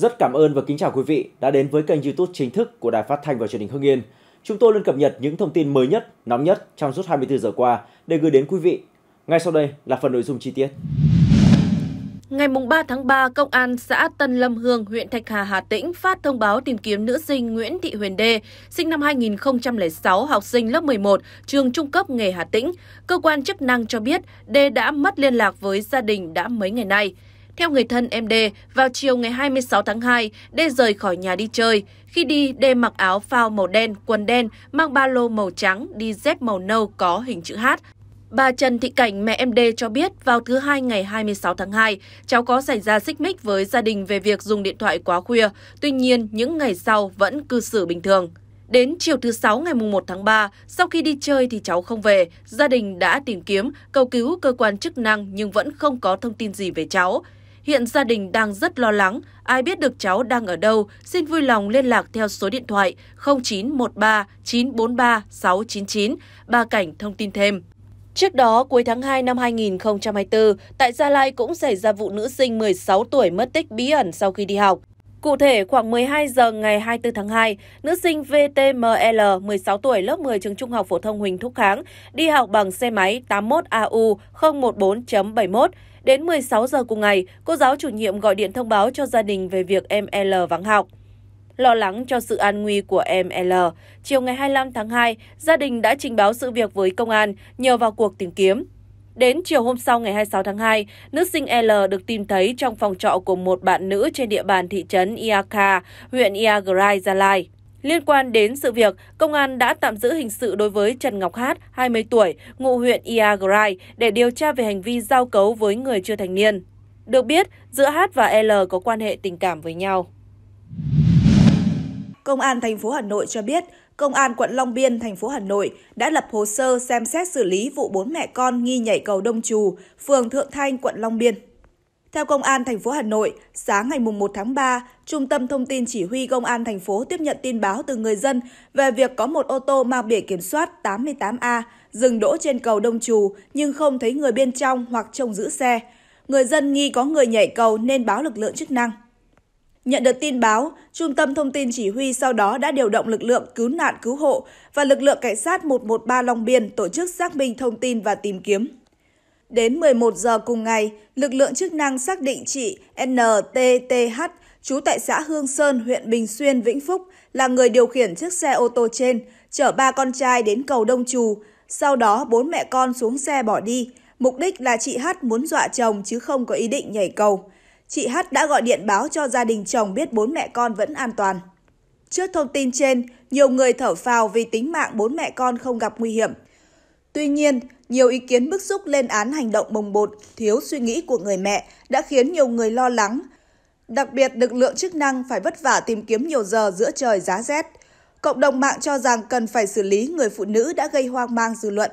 Rất cảm ơn và kính chào quý vị đã đến với kênh YouTube chính thức của Đài Phát thanh và Truyền hình Hưng Yên. Chúng tôi luôn cập nhật những thông tin mới nhất, nóng nhất trong suốt 24 giờ qua để gửi đến quý vị. Ngay sau đây là phần nội dung chi tiết. Ngày 3 tháng 3, Công an xã Tân Lâm Hương, huyện Thạch Hà, Hà Tĩnh phát thông báo tìm kiếm nữ sinh Nguyễn Thị Huyền Đê, sinh năm 2006, học sinh lớp 11, trường trung cấp nghề Hà Tĩnh. Cơ quan chức năng cho biết Đê đã mất liên lạc với gia đình đã mấy ngày nay. Theo người thân em d vào chiều ngày 26 tháng 2, d rời khỏi nhà đi chơi. Khi đi, d mặc áo phao màu đen, quần đen, mang ba lô màu trắng, đi dép màu nâu có hình chữ H. Bà Trần Thị Cảnh, mẹ em d cho biết vào thứ Hai ngày 26 tháng 2, cháu có xảy ra xích mích với gia đình về việc dùng điện thoại quá khuya. Tuy nhiên, những ngày sau vẫn cư xử bình thường. Đến chiều thứ Sáu ngày 1 tháng 3, sau khi đi chơi thì cháu không về, gia đình đã tìm kiếm, cầu cứu cơ quan chức năng nhưng vẫn không có thông tin gì về cháu. Hiện gia đình đang rất lo lắng, ai biết được cháu đang ở đâu, xin vui lòng liên lạc theo số điện thoại 0913 943 699. Ba Cảnh thông tin thêm. Trước đó, cuối tháng 2 năm 2024, tại Gia Lai cũng xảy ra vụ nữ sinh 16 tuổi mất tích bí ẩn sau khi đi học. Cụ thể, khoảng 12 giờ ngày 24 tháng 2, nữ sinh VTML, 16 tuổi, lớp 10 trường Trung học phổ thông Huỳnh Thúc Kháng, đi học bằng xe máy 81AU 014.71. Đến 16 giờ cùng ngày, cô giáo chủ nhiệm gọi điện thông báo cho gia đình về việc em L vắng học. Lo lắng cho sự an nguy của em L, chiều ngày 25 tháng 2, gia đình đã trình báo sự việc với công an nhờ vào cuộc tìm kiếm. Đến chiều hôm sau ngày 26 tháng 2, nữ sinh L được tìm thấy trong phòng trọ của một bạn nữ trên địa bàn thị trấn Iaka, huyện Iagrai, Gia Lai. Liên quan đến sự việc, công an đã tạm giữ hình sự đối với Trần Ngọc Hát, 20 tuổi, ngụ huyện Iagrai để điều tra về hành vi giao cấu với người chưa thành niên. Được biết, giữa Hát và L có quan hệ tình cảm với nhau. Công an thành phố Hà Nội cho biết, Công an quận Long Biên, thành phố Hà Nội đã lập hồ sơ xem xét xử lý vụ bốn mẹ con nghi nhảy cầu Đông Trù, phường Thượng Thanh, quận Long Biên. Theo Công an thành phố Hà Nội, sáng ngày 1 tháng 3, Trung tâm Thông tin Chỉ huy Công an thành phố tiếp nhận tin báo từ người dân về việc có một ô tô mang biển kiểm soát 88A dừng đỗ trên cầu Đông Trù nhưng không thấy người bên trong hoặc trông giữ xe. Người dân nghi có người nhảy cầu nên báo lực lượng chức năng. Nhận được tin báo, Trung tâm Thông tin Chỉ huy sau đó đã điều động lực lượng cứu nạn cứu hộ và lực lượng cảnh sát 113 Long Biên tổ chức xác minh thông tin và tìm kiếm. Đến 11 giờ cùng ngày, lực lượng chức năng xác định chị NTTH, trú tại xã Hương Sơn, huyện Bình Xuyên, Vĩnh Phúc, là người điều khiển chiếc xe ô tô trên, chở ba con trai đến cầu Đông Trù. Sau đó, bốn mẹ con xuống xe bỏ đi. Mục đích là chị H muốn dọa chồng chứ không có ý định nhảy cầu. Chị H đã gọi điện báo cho gia đình chồng biết bốn mẹ con vẫn an toàn. Trước thông tin trên, nhiều người thở phào vì tính mạng bốn mẹ con không gặp nguy hiểm. Tuy nhiên, nhiều ý kiến bức xúc lên án hành động bồng bột, thiếu suy nghĩ của người mẹ đã khiến nhiều người lo lắng. Đặc biệt, lực lượng chức năng phải vất vả tìm kiếm nhiều giờ giữa trời giá rét. Cộng đồng mạng cho rằng cần phải xử lý người phụ nữ đã gây hoang mang dư luận.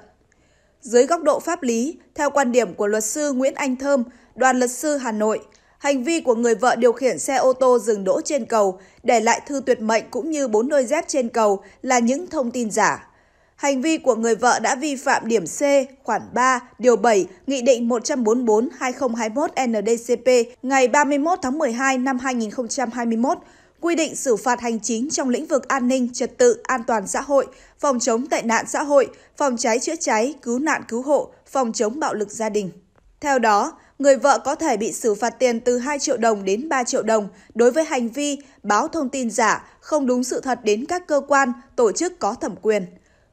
Dưới góc độ pháp lý, theo quan điểm của luật sư Nguyễn Anh Thơm, đoàn luật sư Hà Nội, hành vi của người vợ điều khiển xe ô tô dừng đỗ trên cầu, để lại thư tuyệt mệnh cũng như bốn đôi dép trên cầu là những thông tin giả. Hành vi của người vợ đã vi phạm điểm C, khoản 3, điều 7, Nghị định 144-2021 NDCP ngày 31 tháng 12 năm 2021, quy định xử phạt hành chính trong lĩnh vực an ninh, trật tự, an toàn xã hội, phòng chống tệ nạn xã hội, phòng cháy chữa cháy, cứu nạn cứu hộ, phòng chống bạo lực gia đình. Theo đó, người vợ có thể bị xử phạt tiền từ 2 triệu đồng đến 3 triệu đồng đối với hành vi báo thông tin giả, không đúng sự thật đến các cơ quan, tổ chức có thẩm quyền.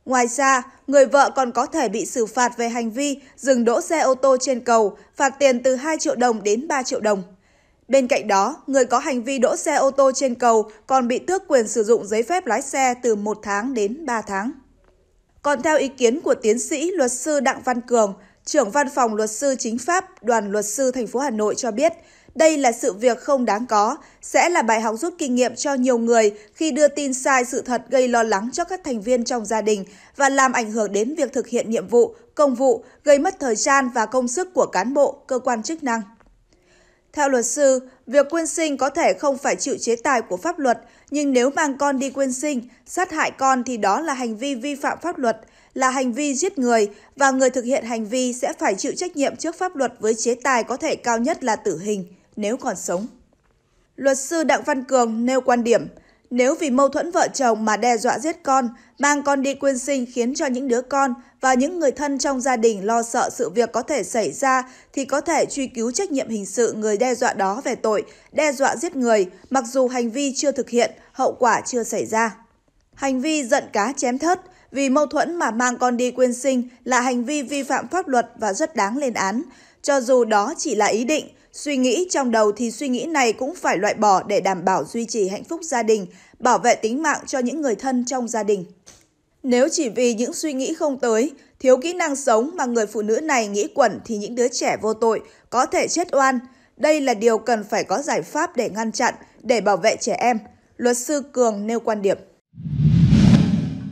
Ngoài ra, người vợ còn có thể bị xử phạt về hành vi dừng đỗ xe ô tô trên cầu, phạt tiền từ 2 triệu đồng đến 3 triệu đồng. Bên cạnh đó, người có hành vi đỗ xe ô tô trên cầu còn bị tước quyền sử dụng giấy phép lái xe từ 1 tháng đến 3 tháng. Còn theo ý kiến của tiến sĩ luật sư Đặng Văn Cường, trưởng văn phòng luật sư chính pháp đoàn luật sư thành phố Hà Nội cho biết, đây là sự việc không đáng có, sẽ là bài học rút kinh nghiệm cho nhiều người khi đưa tin sai sự thật gây lo lắng cho các thành viên trong gia đình và làm ảnh hưởng đến việc thực hiện nhiệm vụ, công vụ, gây mất thời gian và công sức của cán bộ, cơ quan chức năng. Theo luật sư, việc quyên sinh có thể không phải chịu chế tài của pháp luật, nhưng nếu mang con đi quyên sinh, sát hại con thì đó là hành vi vi phạm pháp luật, là hành vi giết người và người thực hiện hành vi sẽ phải chịu trách nhiệm trước pháp luật với chế tài có thể cao nhất là tử hình nếu còn sống. Luật sư Đặng Văn Cường nêu quan điểm, nếu vì mâu thuẫn vợ chồng mà đe dọa giết con, mang con đi quyên sinh khiến cho những đứa con và những người thân trong gia đình lo sợ sự việc có thể xảy ra thì có thể truy cứu trách nhiệm hình sự người đe dọa đó về tội đe dọa giết người, mặc dù hành vi chưa thực hiện, hậu quả chưa xảy ra. Hành vi giận cá chém thớt vì mâu thuẫn mà mang con đi quyên sinh là hành vi vi phạm pháp luật và rất đáng lên án. Cho dù đó chỉ là ý định, suy nghĩ trong đầu thì suy nghĩ này cũng phải loại bỏ để đảm bảo duy trì hạnh phúc gia đình, bảo vệ tính mạng cho những người thân trong gia đình. Nếu chỉ vì những suy nghĩ không tới, thiếu kỹ năng sống mà người phụ nữ này nghĩ quẩn thì những đứa trẻ vô tội có thể chết oan. Đây là điều cần phải có giải pháp để ngăn chặn, để bảo vệ trẻ em. Luật sư Cường nêu quan điểm.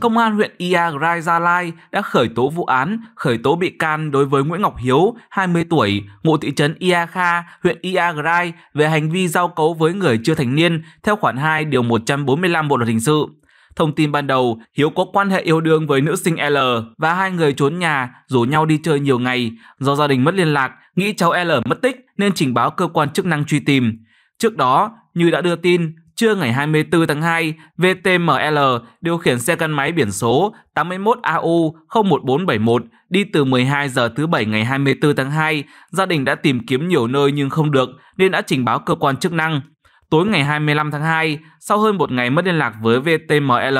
Công an huyện Iagrai Gia Lai đã khởi tố vụ án, khởi tố bị can đối với Nguyễn Ngọc Hiếu, 20 tuổi, ngụ thị trấn Ia Kha, huyện Iagrai về hành vi giao cấu với người chưa thành niên theo khoản 2 điều 145 Bộ luật hình sự. Thông tin ban đầu, Hiếu có quan hệ yêu đương với nữ sinh L và hai người trốn nhà rủ nhau đi chơi nhiều ngày. Do gia đình mất liên lạc, nghĩ cháu L mất tích nên trình báo cơ quan chức năng truy tìm. Trước đó, như đã đưa tin, Trưa ngày 24 tháng 2, VTML điều khiển xe gắn máy biển số 81AU 01471 đi từ 12 giờ thứ Bảy ngày 24 tháng 2. Gia đình đã tìm kiếm nhiều nơi nhưng không được nên đã trình báo cơ quan chức năng. Tối ngày 25 tháng 2, sau hơn một ngày mất liên lạc với VTML,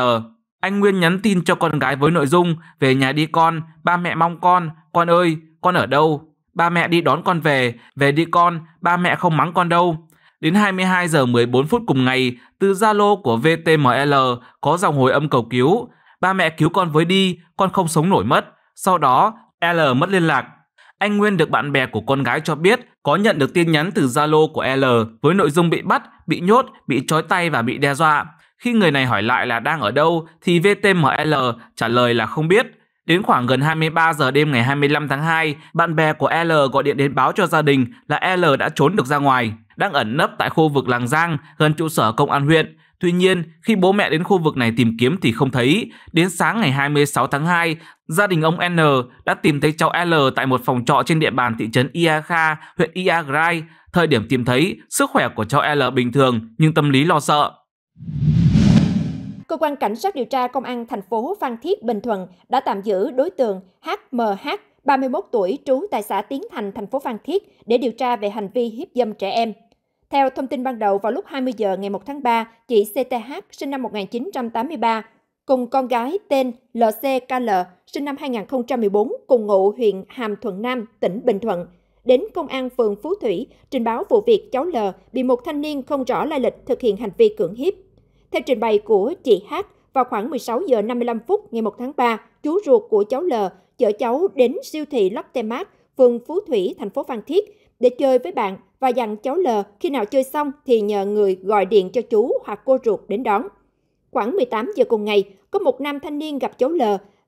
anh Nguyên nhắn tin cho con gái với nội dung về nhà đi con, ba mẹ mong con, con ơi, con ở đâu? Ba mẹ đi đón con về, về đi con, ba mẹ không mắng con đâu. Đến 22 giờ 14 phút cùng ngày, từ Zalo của VTML có dòng hồi âm cầu cứu. Ba mẹ cứu con với đi, con không sống nổi mất. Sau đó, L mất liên lạc. Anh Nguyên được bạn bè của con gái cho biết có nhận được tin nhắn từ Zalo của L với nội dung bị bắt, bị nhốt, bị trói tay và bị đe dọa. Khi người này hỏi lại là đang ở đâu thì VTML trả lời là không biết. Đến khoảng gần 23 giờ đêm ngày 25 tháng 2, bạn bè của L gọi điện đến báo cho gia đình là L đã trốn được ra ngoài đang ẩn nấp tại khu vực Làng Giang gần trụ sở công an huyện. Tuy nhiên, khi bố mẹ đến khu vực này tìm kiếm thì không thấy. Đến sáng ngày 26 tháng 2, gia đình ông N đã tìm thấy cháu L tại một phòng trọ trên địa bàn thị trấn Ia Kha, huyện Iagrai. Thời điểm tìm thấy, sức khỏe của cháu L bình thường nhưng tâm lý lo sợ. Cơ quan Cảnh sát điều tra Công an thành phố Phan Thiết, Bình Thuận đã tạm giữ đối tượng HMH 31 tuổi trú tại xã Tiến Thành, thành phố Phan Thiết để điều tra về hành vi hiếp dâm trẻ em. Theo thông tin ban đầu, vào lúc 20 giờ ngày 1 tháng 3, chị CTH sinh năm 1983 cùng con gái tên LCKL sinh năm 2014 cùng ngụ huyện Hàm Thuận Nam, tỉnh Bình Thuận, đến công an phường Phú Thủy trình báo vụ việc cháu L bị một thanh niên không rõ lai lịch thực hiện hành vi cưỡng hiếp. Theo trình bày của chị H, vào khoảng 16 giờ 55 phút ngày 1 tháng 3, chú ruột của cháu L chở cháu đến siêu thị Lotte Mart, phường Phú Thủy, thành phố Phan Thiết để chơi với bạn và dặn cháu L khi nào chơi xong thì nhờ người gọi điện cho chú hoặc cô ruột đến đón. Khoảng 18 giờ cùng ngày, có một nam thanh niên gặp cháu L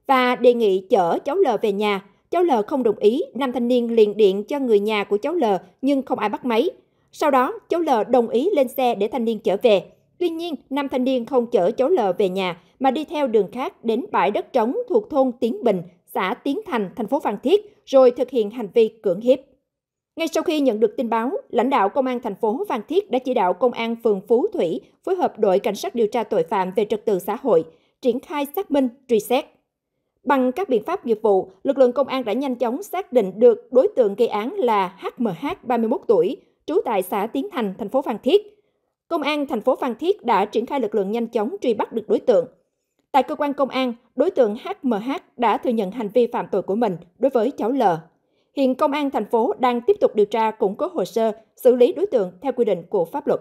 và đề nghị chở cháu L về nhà. Cháu L không đồng ý, nam thanh niên liền điện cho người nhà của cháu L nhưng không ai bắt máy. Sau đó, cháu L đồng ý lên xe để thanh niên chở về. Tuy nhiên, nam thanh niên không chở cháu L về nhà mà đi theo đường khác đến bãi đất trống thuộc thôn Tiến Bình, xã Tiến Thành, thành phố Phan Thiết, rồi thực hiện hành vi cưỡng hiếp. Ngay sau khi nhận được tin báo, lãnh đạo Công an thành phố Phan Thiết đã chỉ đạo Công an phường Phú Thủy phối hợp đội cảnh sát điều tra tội phạm về trật tự xã hội, triển khai xác minh, truy xét. Bằng các biện pháp nghiệp vụ, lực lượng công an đã nhanh chóng xác định được đối tượng gây án là HMH 31 tuổi, trú tại xã Tiến Thành, thành phố Phan Thiết. Công an thành phố Phan Thiết đã triển khai lực lượng nhanh chóng truy bắt được đối tượng. Tại cơ quan công an, đối tượng HMH đã thừa nhận hành vi phạm tội của mình đối với cháu L. Hiện công an thành phố đang tiếp tục điều tra củng cố hồ sơ, xử lý đối tượng theo quy định của pháp luật.